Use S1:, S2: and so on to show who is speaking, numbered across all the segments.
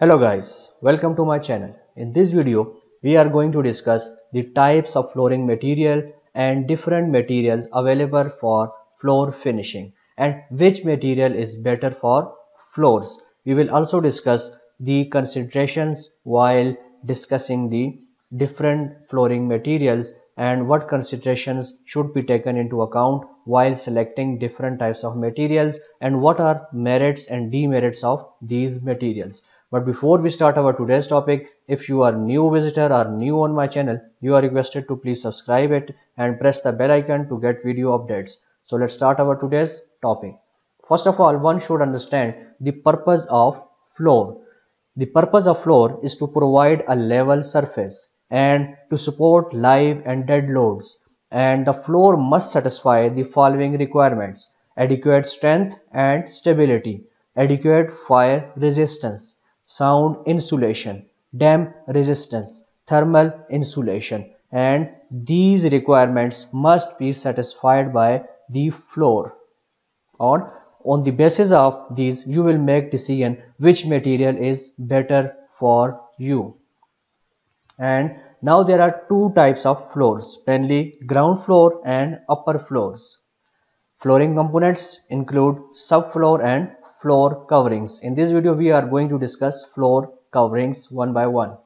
S1: Hello guys, welcome to my channel. In this video, we are going to discuss the types of flooring material and different materials available for floor finishing and which material is better for floors. We will also discuss the considerations while discussing the different flooring materials and what considerations should be taken into account while selecting different types of materials and what are merits and demerits of these materials but before we start our today's topic if you are new visitor or new on my channel you are requested to please subscribe it and press the bell icon to get video updates. So let's start our today's topic. First of all one should understand the purpose of floor. The purpose of floor is to provide a level surface and to support live and dead loads. And the floor must satisfy the following requirements adequate strength and stability adequate fire resistance sound insulation damp resistance thermal insulation and these requirements must be satisfied by the floor. Or on the basis of these you will make decision which material is better for you. And now there are two types of floors mainly ground floor and upper floors. Flooring components include subfloor and floor coverings. In this video we are going to discuss floor coverings one by one.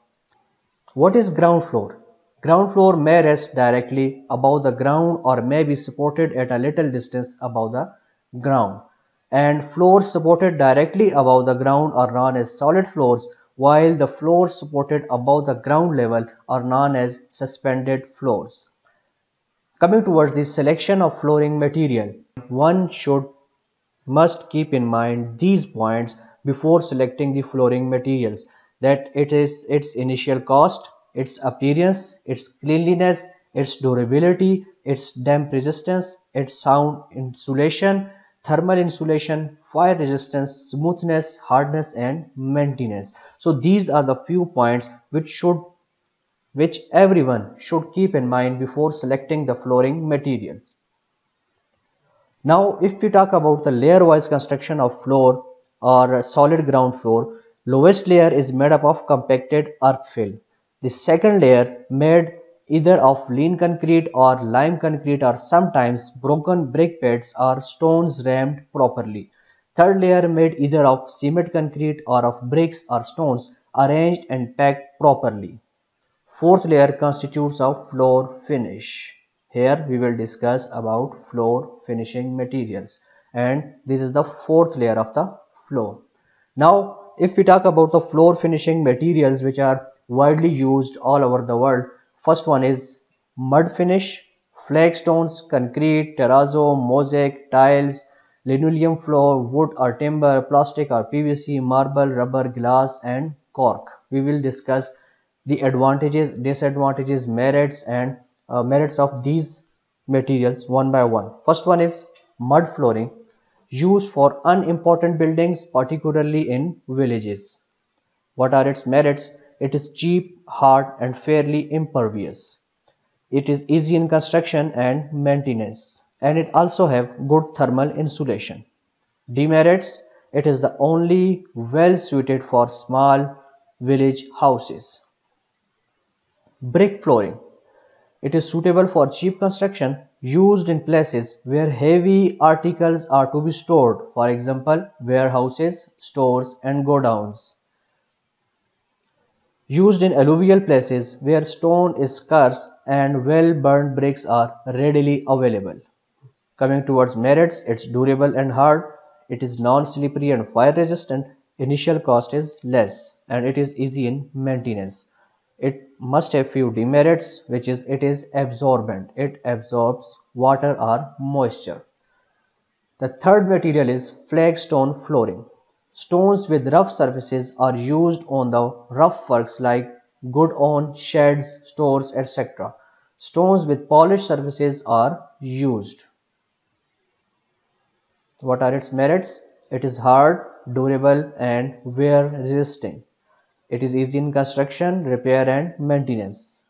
S1: What is ground floor? Ground floor may rest directly above the ground or may be supported at a little distance above the ground. And floors supported directly above the ground are known as solid floors while the floors supported above the ground level are known as suspended floors. Coming towards the selection of flooring material, one should must keep in mind these points before selecting the flooring materials that it is its initial cost, its appearance, its cleanliness, its durability, its damp resistance, its sound insulation, thermal insulation, fire resistance, smoothness, hardness and maintenance. So these are the few points which should which everyone should keep in mind before selecting the flooring materials. Now if we talk about the layer wise construction of floor or solid ground floor, lowest layer is made up of compacted earth fill. The second layer made either of lean concrete or lime concrete or sometimes broken brick beds or stones rammed properly. Third layer made either of cement concrete or of bricks or stones arranged and packed properly. Fourth layer constitutes of floor finish. Here we will discuss about floor finishing materials and this is the fourth layer of the floor. Now if we talk about the floor finishing materials which are widely used all over the world First one is mud finish, flagstones, concrete, terrazzo, mosaic, tiles, linoleum floor, wood or timber, plastic or PVC, marble, rubber, glass and cork. We will discuss the advantages, disadvantages, merits and uh, merits of these materials one by one. First one is mud flooring used for unimportant buildings particularly in villages. What are its merits? It is cheap, hard and fairly impervious. It is easy in construction and maintenance and it also have good thermal insulation. Demerits it is the only well suited for small village houses. Brick flooring it is suitable for cheap construction used in places where heavy articles are to be stored for example warehouses, stores and godowns used in alluvial places where stone is scarce and well-burned bricks are readily available. Coming towards merits, it's durable and hard, it is non-slippery and fire resistant, initial cost is less and it is easy in maintenance. It must have few demerits which is it is absorbent, it absorbs water or moisture. The third material is flagstone flooring. Stones with rough surfaces are used on the rough works like godown sheds, stores, etc. Stones with polished surfaces are used. What are its merits? It is hard, durable and wear resisting. It is easy in construction, repair and maintenance.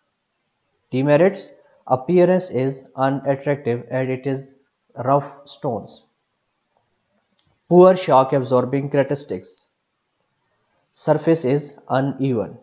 S1: Demerits appearance is unattractive and it is rough stones. Poor shock absorbing characteristics. Surface is uneven.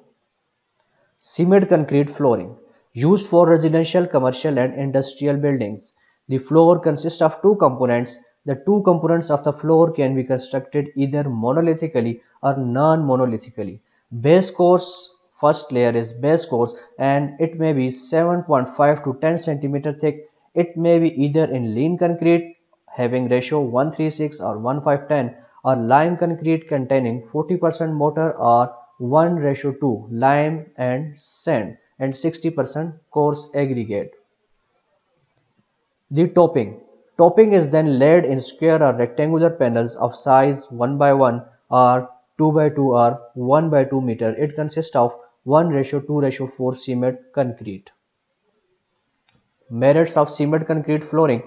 S1: Cement concrete flooring used for residential, commercial and industrial buildings. The floor consists of two components. The two components of the floor can be constructed either monolithically or non-monolithically. Base course first layer is base course and it may be 7.5 to 10 centimeter thick. It may be either in lean concrete having ratio 136 or 1510 or lime concrete containing 40% mortar or 1 ratio 2 lime and sand and 60% coarse aggregate. The topping. Topping is then laid in square or rectangular panels of size 1 by 1 or 2 by 2 or 1 by 2 meter. It consists of 1 ratio 2 ratio 4 cement concrete. Merits of cement concrete flooring.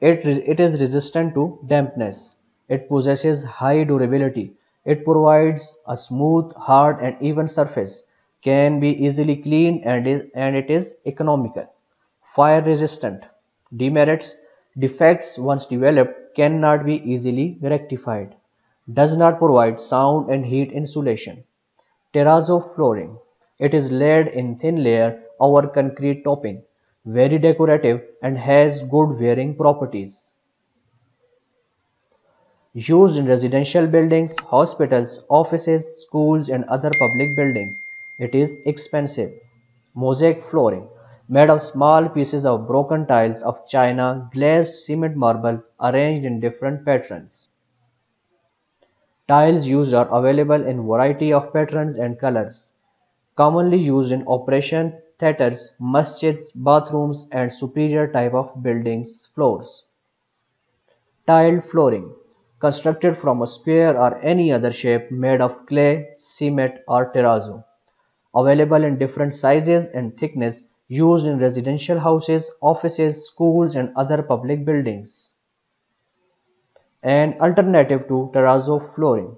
S1: It, it is resistant to dampness. It possesses high durability. It provides a smooth, hard and even surface, can be easily cleaned and, is, and it is economical. Fire resistant. Demerits, defects once developed cannot be easily rectified. Does not provide sound and heat insulation. Terrazzo flooring. It is laid in thin layer over concrete topping. Very decorative and has good wearing properties used in residential buildings, hospitals, offices, schools and other public buildings. It is expensive. Mosaic flooring made of small pieces of broken tiles of china, glazed cement marble arranged in different patterns. Tiles used are available in variety of patterns and colors. Commonly used in operation theaters, masjids, bathrooms and superior type of buildings floors. Tiled flooring constructed from a square or any other shape made of clay, cement or terrazzo. Available in different sizes and thickness used in residential houses, offices, schools and other public buildings. An alternative to terrazzo flooring.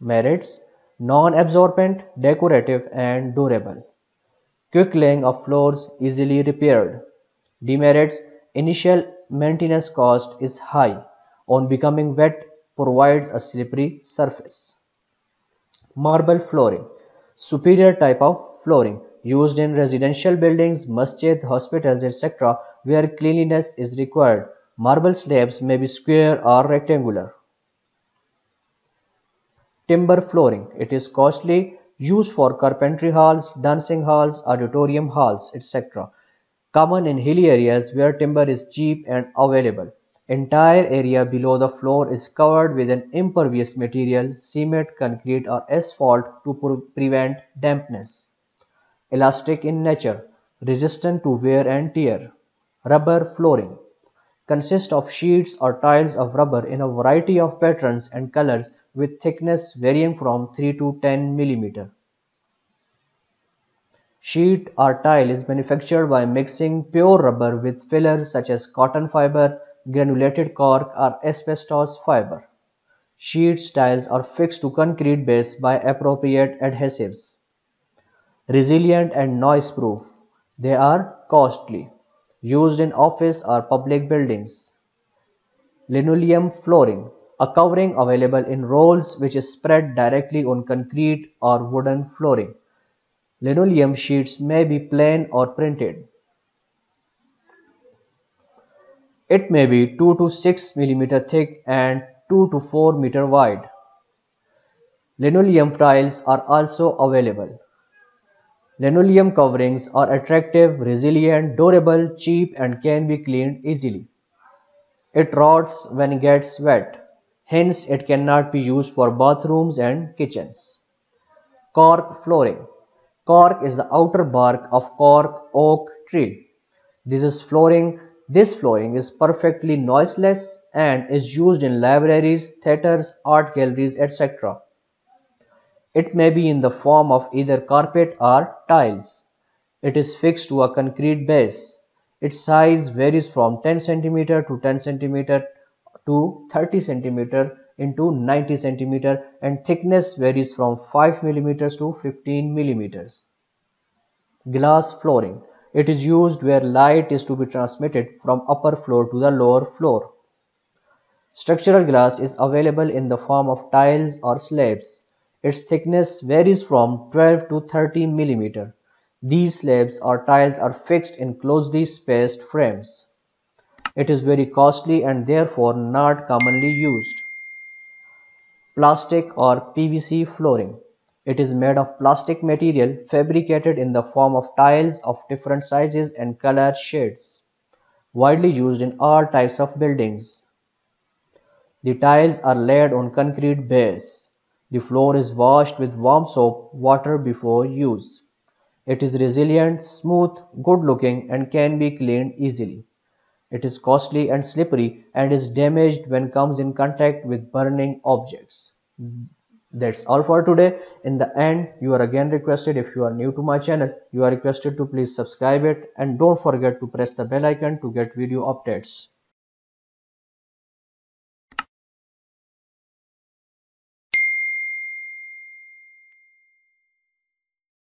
S1: Merits non-absorbent, decorative and durable. Quick laying of floors easily repaired. Demerits initial maintenance cost is high on becoming wet provides a slippery surface. Marble flooring, superior type of flooring used in residential buildings, masjid, hospitals, etc. where cleanliness is required. Marble slabs may be square or rectangular. Timber flooring, it is costly, used for carpentry halls, dancing halls, auditorium halls, etc. Common in hilly areas where timber is cheap and available. Entire area below the floor is covered with an impervious material, cement, concrete or asphalt to pre prevent dampness. Elastic in nature, resistant to wear and tear. Rubber flooring consists of sheets or tiles of rubber in a variety of patterns and colors with thickness varying from 3 to 10 millimeter. Sheet or tile is manufactured by mixing pure rubber with fillers such as cotton fiber, granulated cork or asbestos fiber. Sheet tiles are fixed to concrete base by appropriate adhesives. Resilient and noise proof. They are costly. Used in office or public buildings. Linoleum flooring. A covering available in rolls which is spread directly on concrete or wooden flooring. Linoleum sheets may be plain or printed. It may be 2 to 6 mm thick and 2 to 4 meter wide. Linoleum tiles are also available. Linoleum coverings are attractive, resilient, durable, cheap and can be cleaned easily. It rots when it gets wet. Hence, it cannot be used for bathrooms and kitchens. Cork flooring. Cork is the outer bark of cork oak tree. This is flooring this flooring is perfectly noiseless and is used in libraries, theaters, art galleries, etc. It may be in the form of either carpet or tiles. It is fixed to a concrete base. Its size varies from 10 cm to 10 cm to 30 cm into 90 cm and thickness varies from 5 mm to 15 mm. Glass flooring it is used where light is to be transmitted from upper floor to the lower floor. Structural glass is available in the form of tiles or slabs. Its thickness varies from 12 to 30 mm. These slabs or tiles are fixed in closely spaced frames. It is very costly and therefore not commonly used. Plastic or PVC flooring. It is made of plastic material fabricated in the form of tiles of different sizes and color shades. Widely used in all types of buildings. The tiles are laid on concrete base. The floor is washed with warm soap water before use. It is resilient, smooth, good looking and can be cleaned easily. It is costly and slippery and is damaged when comes in contact with burning objects. That's all for today. In the end, you are again requested if you are new to my channel, you are requested to please subscribe it and don't forget to press the bell icon to get video updates.